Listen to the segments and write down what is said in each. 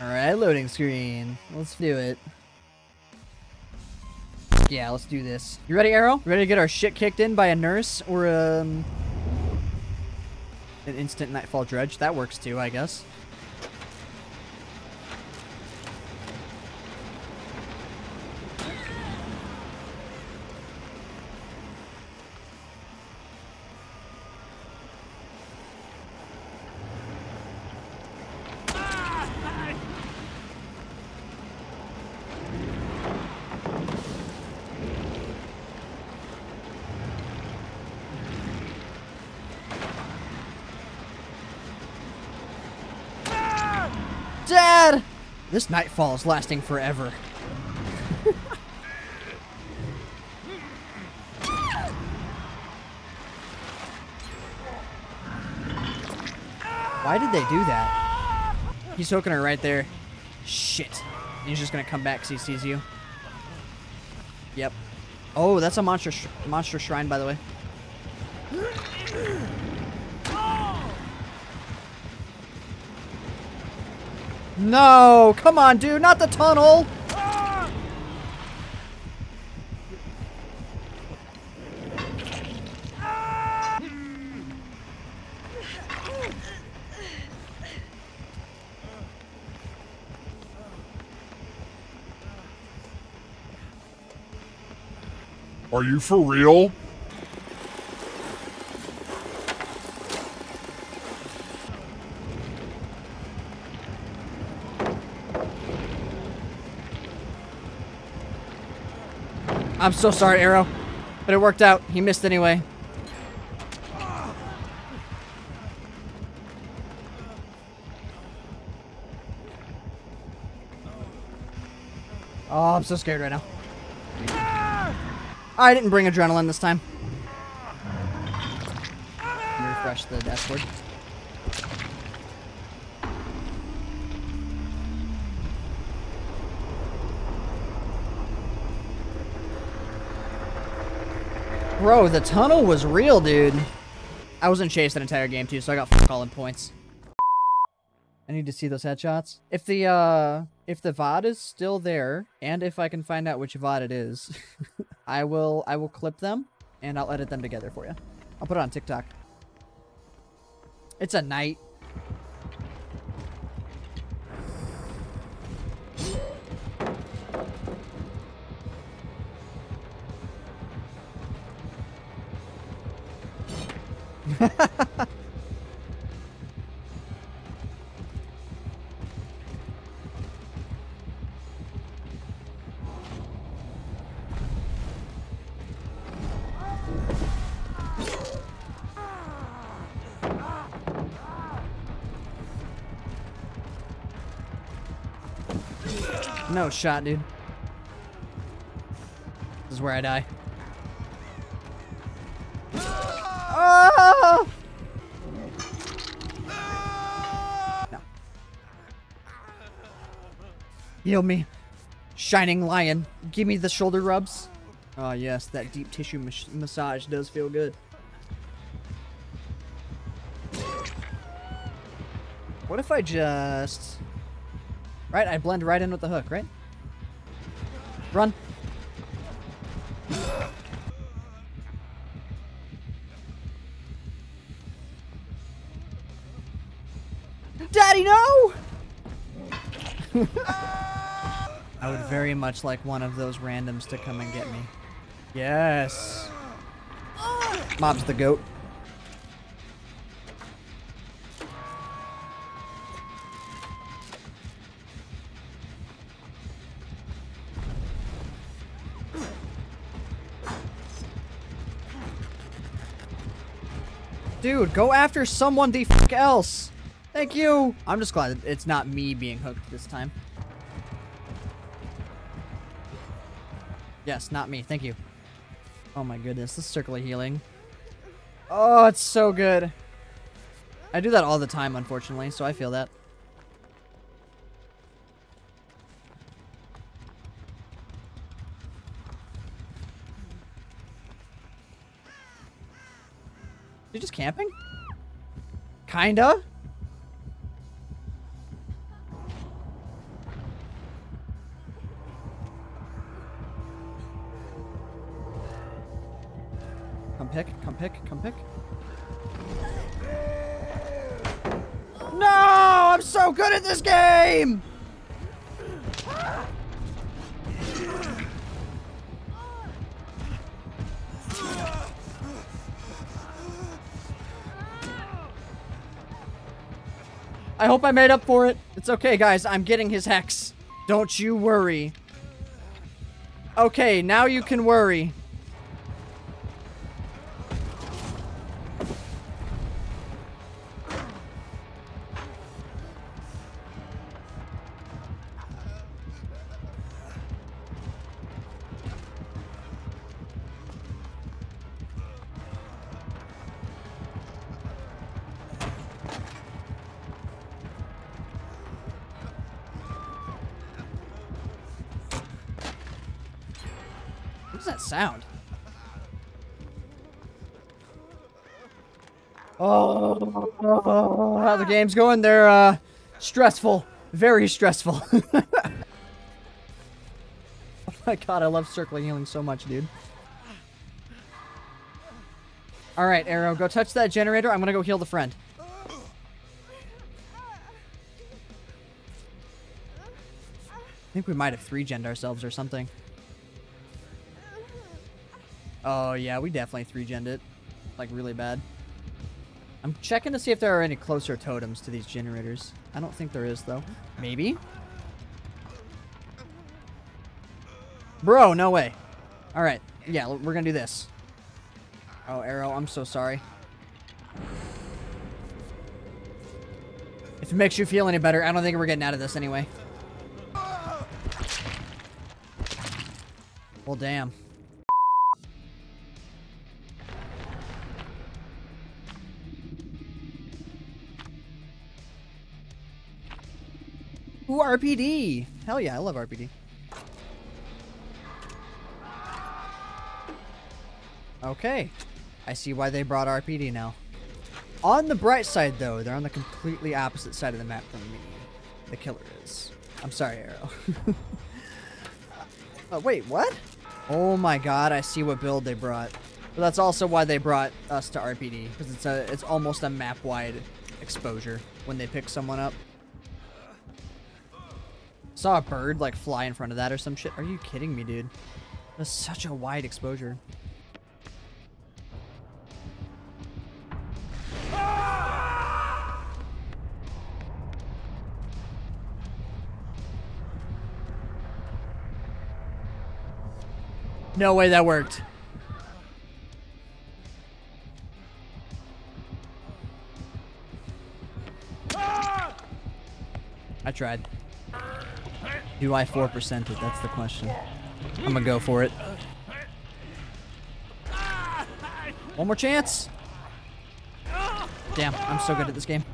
Alright, loading screen. Let's do it. Yeah, let's do this. You ready, Arrow? Ready to get our shit kicked in by a nurse or um an instant nightfall dredge? That works too, I guess. Dad! This nightfall is lasting forever. Why did they do that? He's hooking her right there. Shit. He's just gonna come back because he sees you. Yep. Oh, that's a monster sh monster shrine, by the way. No! Come on, dude! Not the tunnel! Are you for real? I'm so sorry, Arrow. But it worked out. He missed anyway. Oh, I'm so scared right now. I didn't bring adrenaline this time. Refresh the dashboard. Bro, the tunnel was real, dude. I was in chase that entire game too, so I got fuck all in points. I need to see those headshots. If the uh if the VOD is still there, and if I can find out which VOD it is, I will I will clip them and I'll edit them together for you. I'll put it on TikTok. It's a night. No shot, dude. This is where I die. Heal me. Shining lion. Give me the shoulder rubs. Oh yes, that deep tissue mas massage does feel good. What if I just... Right, I blend right in with the hook, right? Run. Daddy, no! I would very much like one of those randoms to come and get me. Yes. Mob's the goat. Dude, go after someone the f else. Thank you. I'm just glad it's not me being hooked this time. Yes, not me. Thank you. Oh my goodness, this circle of healing. Oh, it's so good. I do that all the time, unfortunately, so I feel that. You just camping? Kinda. Pick, come pick, come pick. No! I'm so good at this game! I hope I made up for it. It's okay, guys. I'm getting his hex. Don't you worry. Okay, now you can worry. What does that sound? Oh, how the game's going? They're uh, stressful, very stressful. oh my god, I love circling healing so much, dude. All right, Arrow, go touch that generator. I'm gonna go heal the friend. I think we might have three-gened ourselves or something. Oh, yeah, we definitely three-gened it. Like, really bad. I'm checking to see if there are any closer totems to these generators. I don't think there is, though. Maybe? Bro, no way. Alright, yeah, we're gonna do this. Oh, Arrow, I'm so sorry. If it makes you feel any better, I don't think we're getting out of this anyway. Well, damn. Ooh, RPD! Hell yeah, I love RPD. Okay. I see why they brought RPD now. On the bright side, though, they're on the completely opposite side of the map from me. The killer is. I'm sorry, Arrow. uh, wait, what? Oh my god, I see what build they brought. But that's also why they brought us to RPD, because it's a it's almost a map-wide exposure when they pick someone up. Saw a bird like fly in front of that or some shit. Are you kidding me, dude? That's such a wide exposure. No way that worked. I tried. Do I 4% it? That's the question. I'm gonna go for it. One more chance. Damn, I'm so good at this game.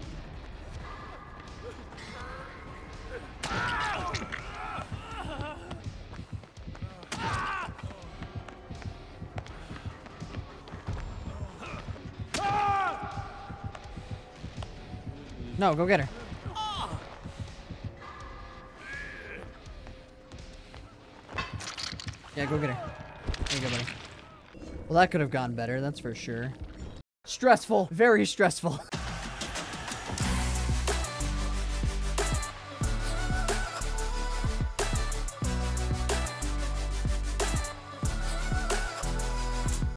No, go get her. Go get her. There you go, buddy. Well, that could have gone better, that's for sure. Stressful. Very stressful.